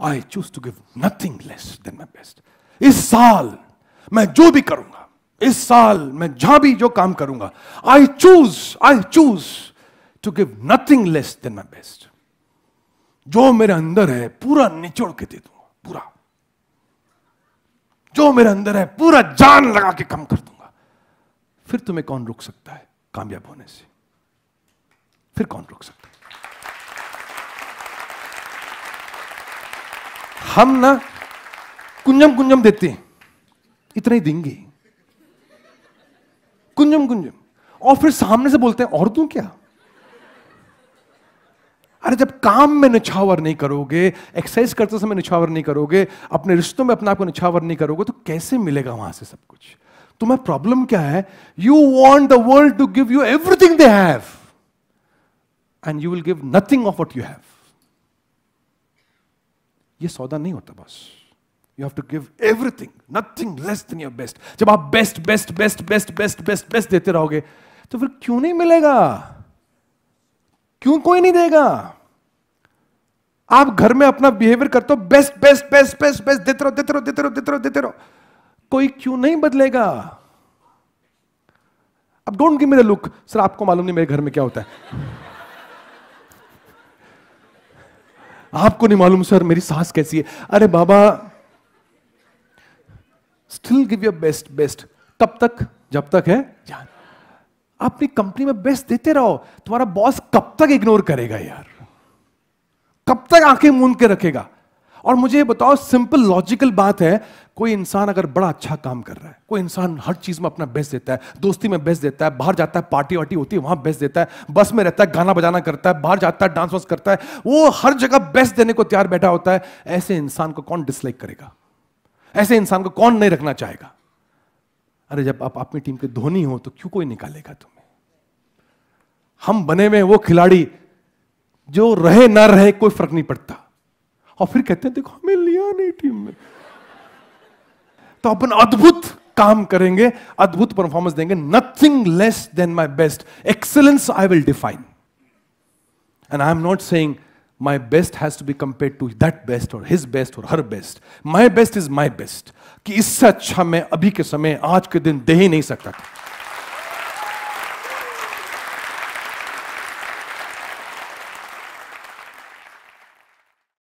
I choose to give nothing less than my best इस साल मैं जो भी करूँगा, इस साल मैं जहाँ भी जो काम करूँगा I choose I choose to give nothing less than my best जो मेरे अंदर है, पूरा निचोड़ के दे दूँगा, पूरा। जो मेरे अंदर है, पूरा जान लगा के काम कर दूँगा। फिर तुम्हें कौन रोक सकता है? कामयाब होने से। फिर कौन रोक सकता है? हम ना कुंजम कुंजम देते। हैं इतना ही देंगे कुंजम कुंजम। और फिर सामने से बोलते हैं, और तू क्या? अरे जब काम में निछावर नहीं करोगे एक्सरसाइज करते समय निछावर नहीं करोगे, अपने रिश्तों में अपने आप को निछावर नहीं करोगे तो कैसे मिलेगा वहाँ से सब कुछ? तुम्हें प्रॉब्लम क्या है? You want the world to give you everything they have and you will give nothing of what you have ये सौदा नहीं होता बस। You have to give everything nothing less than your best जब आप best best best best best best best देते रहोगे तो फिर क्यों नहीं मिलेगा? क्यों कोई नहीं देगा? आप घर में अपना बिहेवियर करते हो best best best best best देते रहो देते रहो देते रहो देते रहो देते रहो। कोई क्यों नहीं बदलेगा? अब don't give me the look sir, आपको मालूम नहीं मेरे घर में क्या होता है। आपको नहीं मालूम, सर, मेरी सास कैसी है? अरे बाबा still give your best best तब तक, जब तक है, जान। अपनी कंपनी में बेस्ट देते रहो, तुम्हारा बॉस कब तक इग्नोर करेगा यार? कब तक आँखें मूंद के रखेगा? और मुझे बताओ सिंपल लॉजिकल बात है, कोई इंसान अगर बड़ा अच्छा काम कर रहा है, कोई इंसान हर चीज़ में अपना बेस्ट देता है, दोस्ती में बेस्ट देता है, बाहर जाता है पार्टी वार्टी होती है, वहाँ बेस्ट देता है, बस में रहता है, गाना बजाना करता है, बाहर जाता है डांस वांस करता है, वो हर जगह बेस्ट देने को तैयार बैठा होता है, ऐसे इंसान को कौन डिसलाइक करेगा? ऐसे इंसान को कौन नहीं रखना चाहेगा? अरे जब आप अपनी टीम के धोनी हो तो क्यों कोई निकालेगा तुम्हें? हम बने हुए वो खिलाड़ी, जो रहे ना रहे, कोई फ़र्क नहीं पड़ता। और फिर कहते हैं, देखो, हमें लिया नहीं टीम में. तो अपन अद्भुत काम करेंगे, अद्भुत परफॉर्मेंस देंगे। Nothing less than my best excellence I will define and I am not saying my best has to be compare to that best और हिज बेस्ट और her best my best is my best कि इससे अच्छा मैं अभी के समय, आज के दिन दे ही नहीं सकता था।